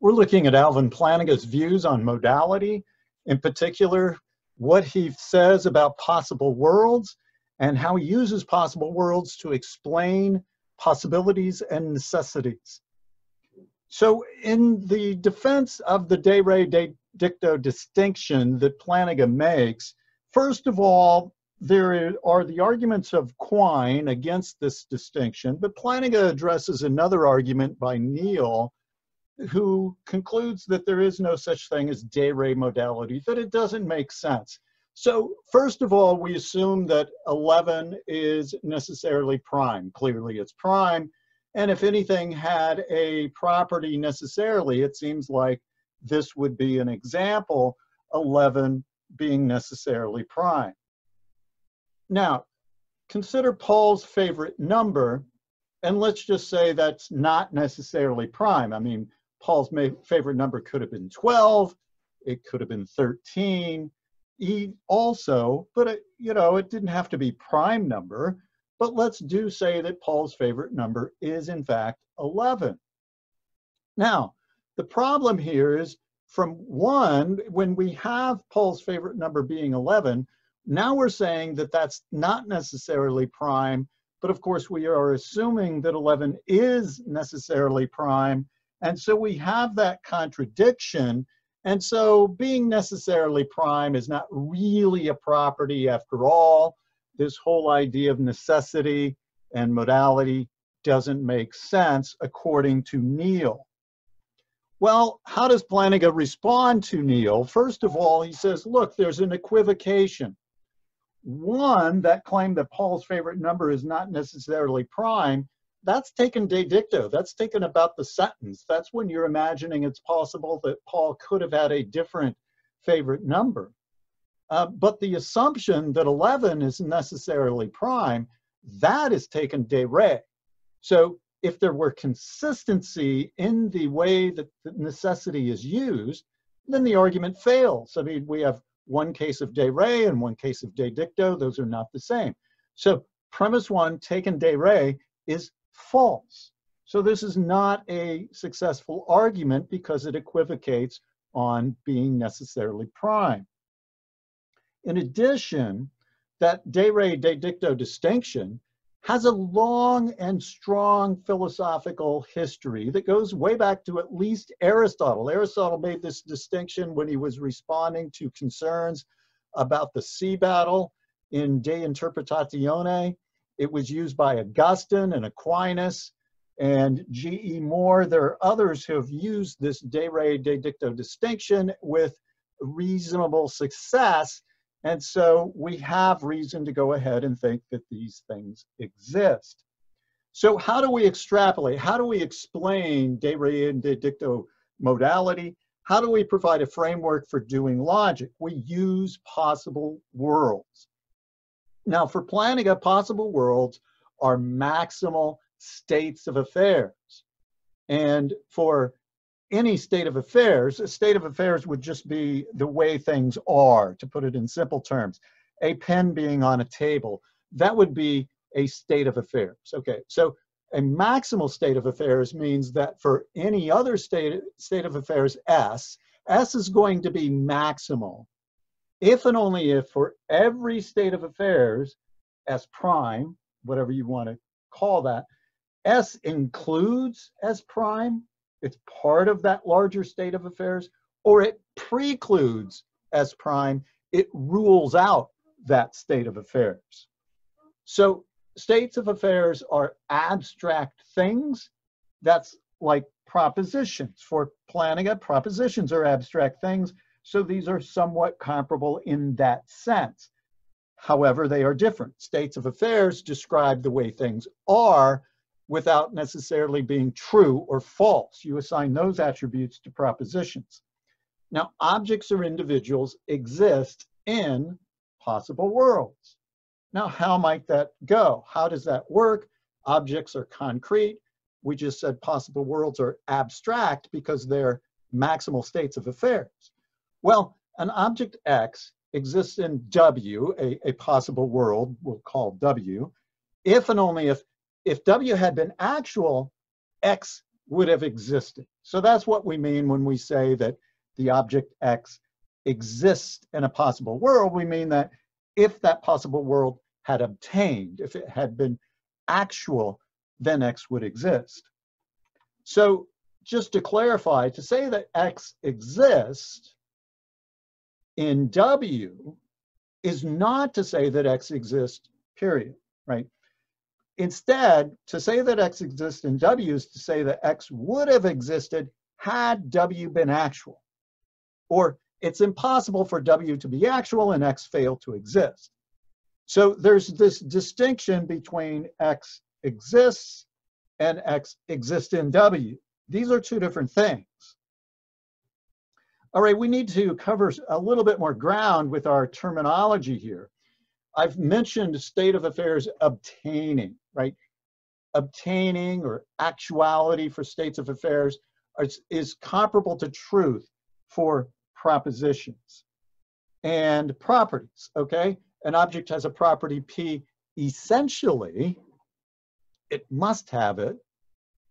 We're looking at Alvin Plantinga's views on modality, in particular, what he says about possible worlds and how he uses possible worlds to explain possibilities and necessities. So in the defense of the de re de dicto distinction that Plantinga makes, first of all, there are the arguments of Quine against this distinction, but Plantinga addresses another argument by Kneale, who concludes that there is no such thing as de re modality, that it doesn't make sense. So first of all, we assume that 11 is necessarily prime. Clearly it's prime. And if anything had a property necessarily, it seems like this would be an example, 11 being necessarily prime. Now, consider Paul's favorite number, and let's just say that's not necessarily prime. I mean, Paul's favorite number could have been 12, it could have been 13, he also, but it, you know, it didn't have to be prime number, but let's do say that Paul's favorite number is in fact 11. Now, the problem here is from one, when we have Paul's favorite number being 11, now we're saying that that's not necessarily prime, but of course we are assuming that 11 is necessarily prime. And so we have that contradiction. And so being necessarily prime is not really a property after all. This whole idea of necessity and modality doesn't make sense according to Kneale. Well, how does Plantinga respond to Kneale? First of all, he says, look, there's an equivocation. One, that claim that Paul's favorite number is not necessarily prime, that's taken de dicto. That's taken about the sentence. That's when you're imagining it's possible that Paul could have had a different favorite number. Uh, but the assumption that 11 is necessarily prime, that is taken de re. So if there were consistency in the way that the necessity is used, then the argument fails. I mean, we have one case of de re and one case of de dicto. Those are not the same. So premise one taken de re is false. So this is not a successful argument because it equivocates on being necessarily prime. In addition, that de re de dicto distinction has a long and strong philosophical history that goes way back to at least Aristotle. Aristotle made this distinction when he was responding to concerns about the sea battle in De Interpretatione. It was used by Augustine and Aquinas and G.E. Moore. There are others who have used this de re de dicto distinction with reasonable success and so we have reason to go ahead and think that these things exist. So how do we extrapolate? How do we explain de re and de dicto modality? How do we provide a framework for doing logic? We use possible worlds. Now for Plantinga, possible worlds are maximal states of affairs. And for any state of affairs, a state of affairs would just be the way things are, to put it in simple terms. A pen being on a table, that would be a state of affairs. Okay, so a maximal state of affairs means that for any other state, state of affairs S, S is going to be maximal if and only if for every state of affairs, S prime, whatever you want to call that, S includes S prime it's part of that larger state of affairs, or it precludes S prime, it rules out that state of affairs. So states of affairs are abstract things. That's like propositions. For Plantinga. Propositions are abstract things. So these are somewhat comparable in that sense. However, they are different. States of affairs describe the way things are, without necessarily being true or false. You assign those attributes to propositions. Now, objects or individuals exist in possible worlds. Now, how might that go? How does that work? Objects are concrete. We just said possible worlds are abstract because they're maximal states of affairs. Well, an object X exists in W, a, a possible world we'll call W, if and only if if W had been actual X would have existed. So that's what we mean when we say that the object X exists in a possible world. We mean that if that possible world had obtained, if it had been actual, then X would exist. So just to clarify, to say that X exists in W is not to say that X exists, period, right? Instead, to say that X exists in W is to say that X would have existed had W been actual. Or it's impossible for W to be actual and X fail to exist. So there's this distinction between X exists and X exists in W. These are two different things. All right, we need to cover a little bit more ground with our terminology here. I've mentioned state of affairs obtaining, right? Obtaining or actuality for states of affairs is, is comparable to truth for propositions and properties, okay? An object has a property P essentially, it must have it,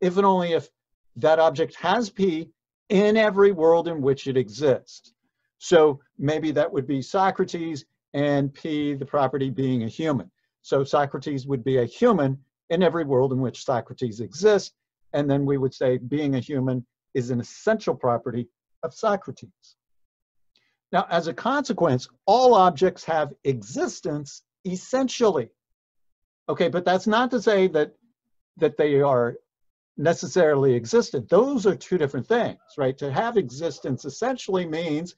if and only if that object has P in every world in which it exists. So maybe that would be Socrates and P, the property being a human. So Socrates would be a human in every world in which Socrates exists. And then we would say being a human is an essential property of Socrates. Now, as a consequence, all objects have existence essentially. Okay, but that's not to say that, that they are necessarily existent. Those are two different things, right? To have existence essentially means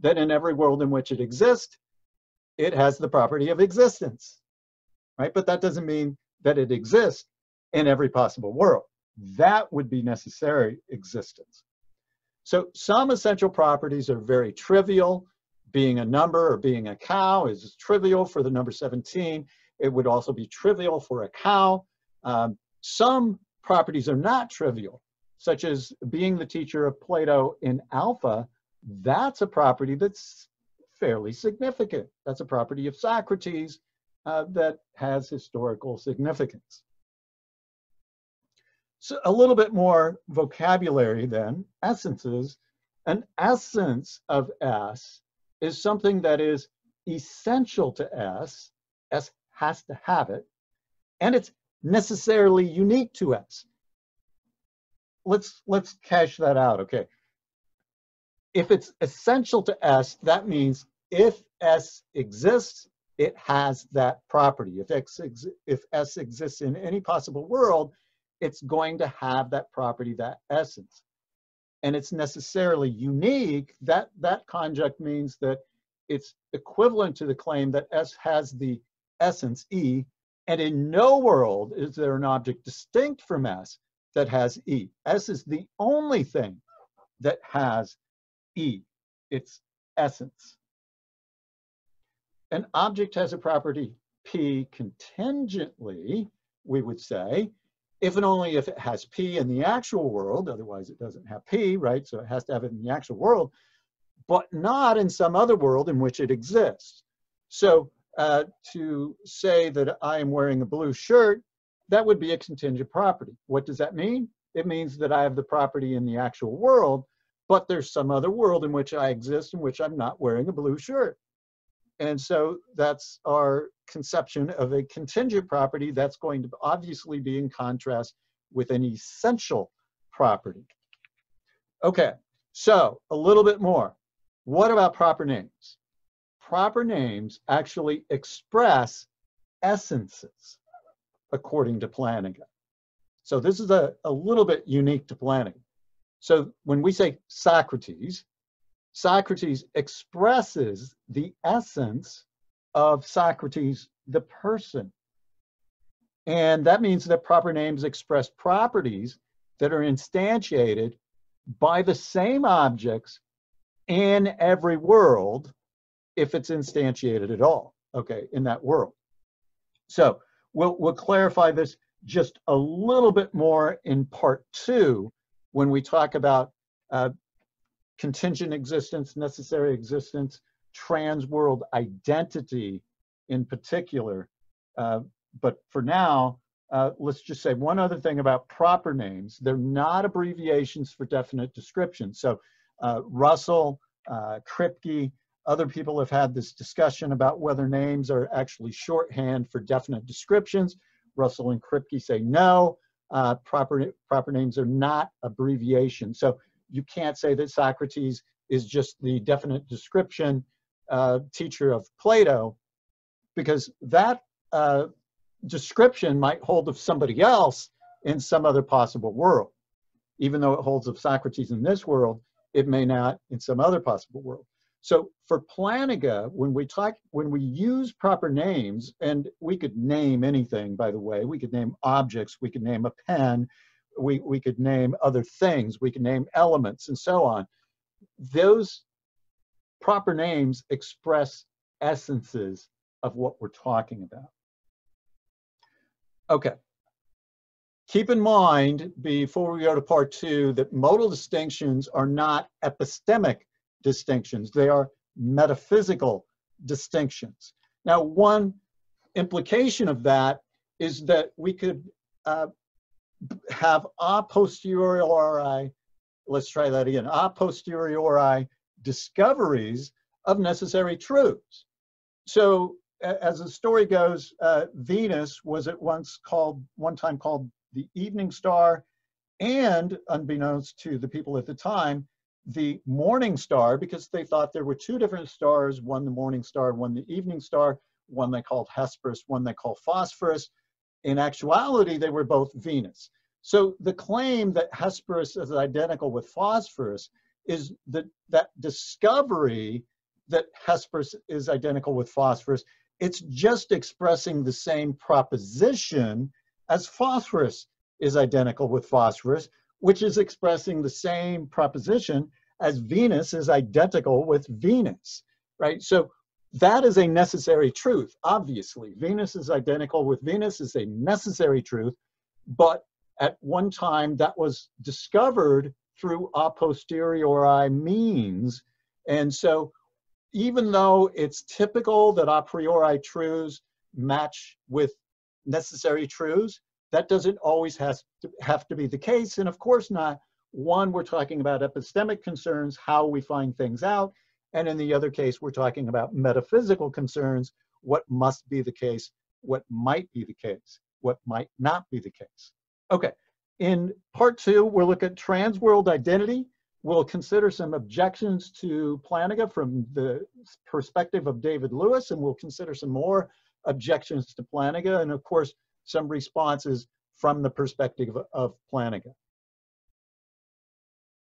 that in every world in which it exists, it has the property of existence, right? But that doesn't mean that it exists in every possible world. That would be necessary existence. So some essential properties are very trivial. Being a number or being a cow is trivial for the number 17. It would also be trivial for a cow. Um, some properties are not trivial, such as being the teacher of Plato in alpha, that's a property that's fairly significant. That's a property of Socrates uh, that has historical significance. So a little bit more vocabulary then, essences. An essence of S is something that is essential to S, S has to have it, and it's necessarily unique to S. Let's, let's cash that out, okay. If it's essential to S, that means if S exists, it has that property. If, X if S exists in any possible world, it's going to have that property, that essence. And it's necessarily unique. That, that conjunct means that it's equivalent to the claim that S has the essence E and in no world is there an object distinct from S that has E. S is the only thing that has E, its essence. An object has a property P contingently, we would say, if and only if it has P in the actual world, otherwise it doesn't have P, right? So it has to have it in the actual world, but not in some other world in which it exists. So uh, to say that I am wearing a blue shirt, that would be a contingent property. What does that mean? It means that I have the property in the actual world, but there's some other world in which I exist in which I'm not wearing a blue shirt. And so that's our conception of a contingent property that's going to obviously be in contrast with an essential property. Okay, so a little bit more. What about proper names? Proper names actually express essences according to Plantinga. So this is a, a little bit unique to Plantinga. So when we say Socrates, Socrates expresses the essence of Socrates, the person. And that means that proper names express properties that are instantiated by the same objects in every world if it's instantiated at all, okay, in that world. So we'll, we'll clarify this just a little bit more in part two when we talk about uh, contingent existence, necessary existence, trans world identity in particular. Uh, but for now, uh, let's just say one other thing about proper names. They're not abbreviations for definite descriptions. So uh, Russell, uh, Kripke, other people have had this discussion about whether names are actually shorthand for definite descriptions. Russell and Kripke say no, uh, proper, proper names are not abbreviations. So you can't say that Socrates is just the definite description uh, teacher of Plato because that uh, description might hold of somebody else in some other possible world. Even though it holds of Socrates in this world, it may not in some other possible world. So for Plantinga, when we talk, when we use proper names, and we could name anything, by the way, we could name objects, we could name a pen, we, we could name other things, we could name elements and so on. Those proper names express essences of what we're talking about. Okay. Keep in mind, before we go to part two, that modal distinctions are not epistemic distinctions. They are metaphysical distinctions. Now, one implication of that is that we could uh, have a posteriori, let's try that again, a posteriori discoveries of necessary truths. So as the story goes, uh, Venus was at once called, one time called the evening star, and unbeknownst to the people at the time, the morning star, because they thought there were two different stars, one the morning star, one the evening star, one they called Hesperus, one they called Phosphorus. In actuality, they were both Venus. So the claim that Hesperus is identical with Phosphorus is that that discovery that Hesperus is identical with phosphorus it's just expressing the same proposition as phosphorus is identical with phosphorus, which is expressing the same proposition as Venus is identical with Venus, right? So that is a necessary truth, obviously. Venus is identical with Venus is a necessary truth, but at one time that was discovered through a posteriori means. And so even though it's typical that a priori truths match with necessary truths, that doesn't always has to have to be the case. And of course not. One, we're talking about epistemic concerns, how we find things out. And in the other case, we're talking about metaphysical concerns, what must be the case, what might be the case, what might not be the case. Okay, in part two, we'll look at transworld identity We'll consider some objections to Plantinga from the perspective of David Lewis, and we'll consider some more objections to Plantinga, and of course, some responses from the perspective of Plantinga.